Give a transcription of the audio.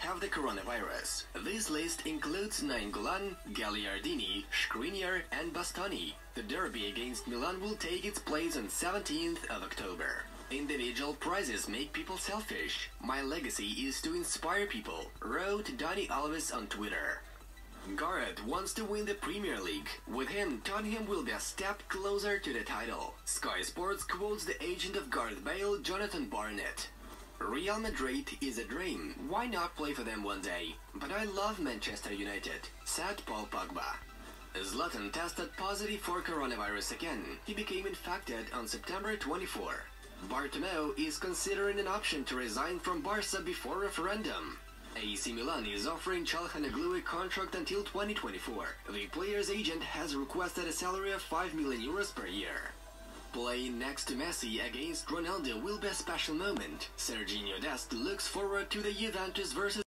have the coronavirus. This list includes Nainggolan, Gagliardini, Skriniar and Bastoni. The derby against Milan will take its place on 17th of October. Individual prizes make people selfish. My legacy is to inspire people, wrote Dani Alves on Twitter. Gareth wants to win the Premier League. With him, Tottenham will be a step closer to the title. Sky Sports quotes the agent of Gareth Bale, Jonathan Barnett. Real Madrid is a dream. Why not play for them one day? But I love Manchester United, said Paul Pogba. Zlatan tested positive for coronavirus again. He became infected on September 24. Bartomeu is considering an option to resign from Barca before referendum. AC Milan is offering Calhanoglu a contract until 2024. The player's agent has requested a salary of 5 million euros per year. Playing next to Messi against Ronaldo will be a special moment. Serginho Dest looks forward to the Juventus versus